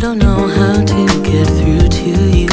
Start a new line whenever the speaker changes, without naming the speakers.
I don't know how to get through to you.